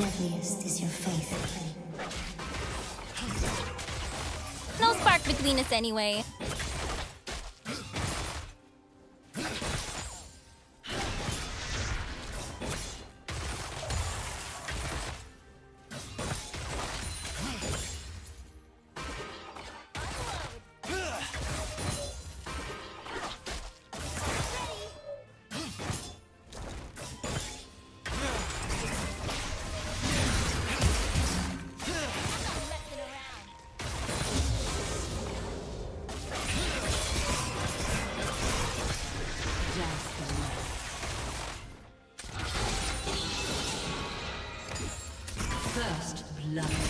deadliest is your faith. No spark between us anyway. love.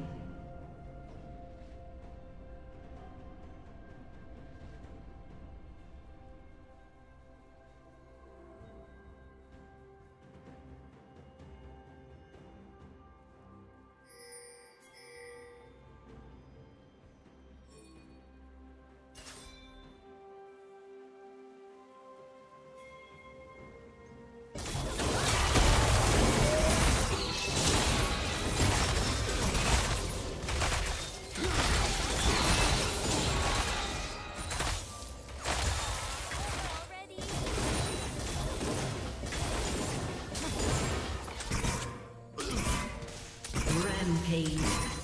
Rampage.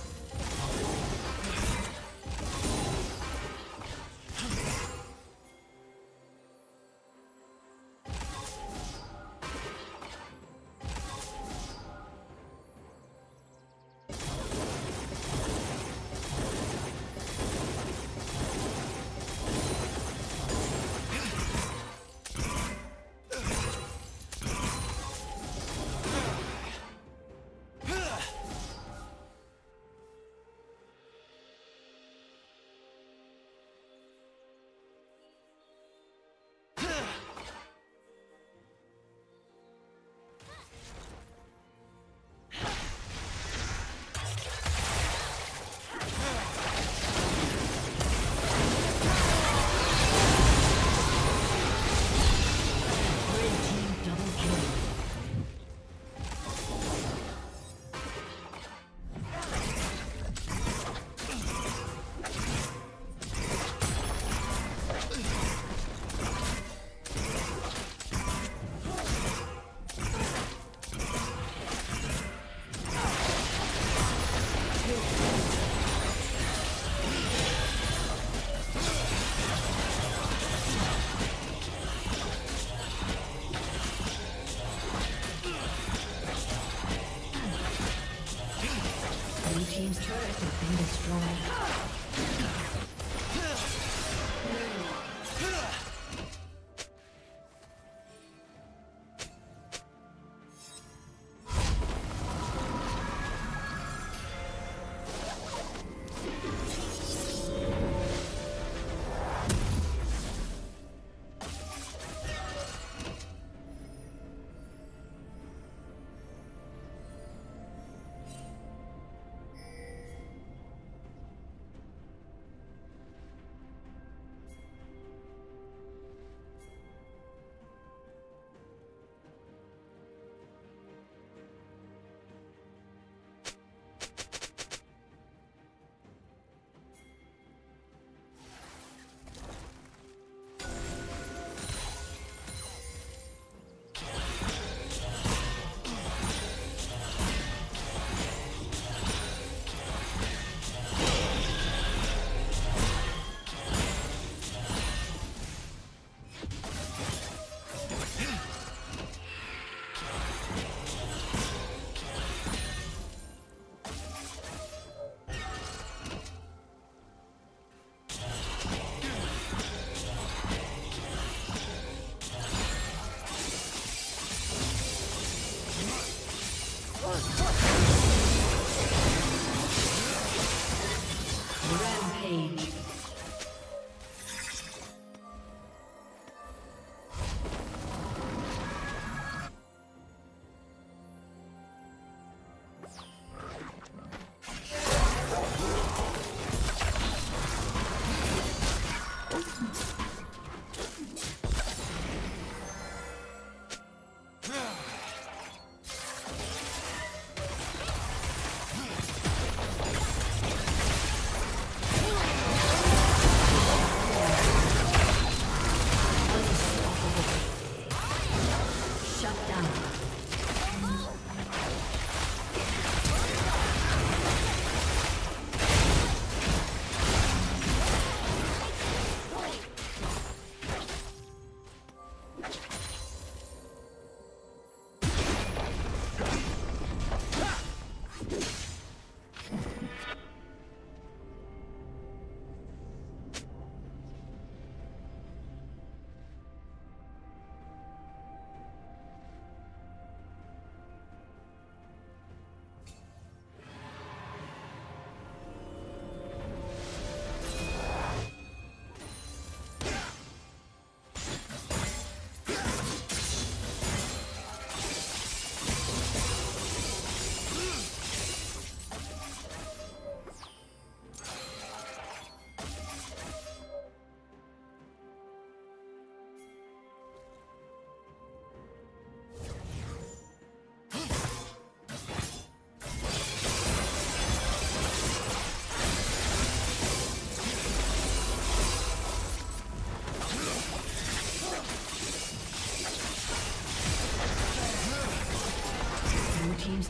destroyed.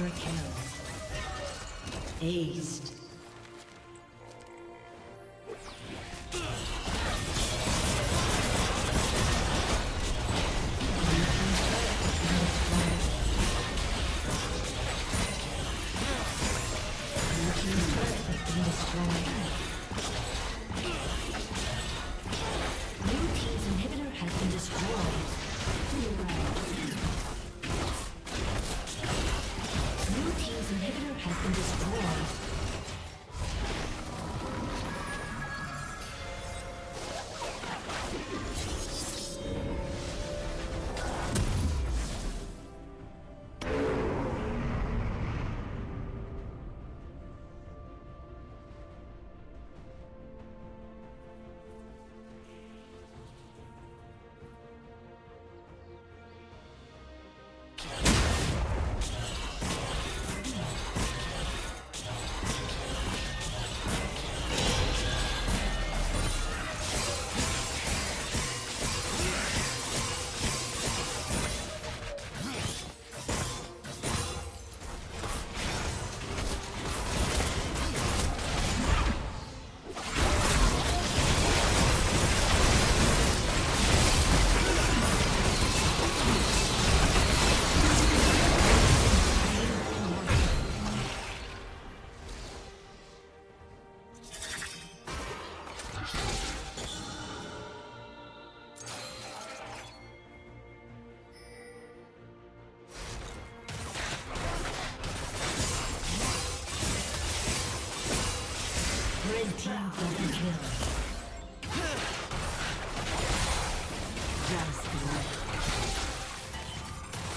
Extra kill. Aced.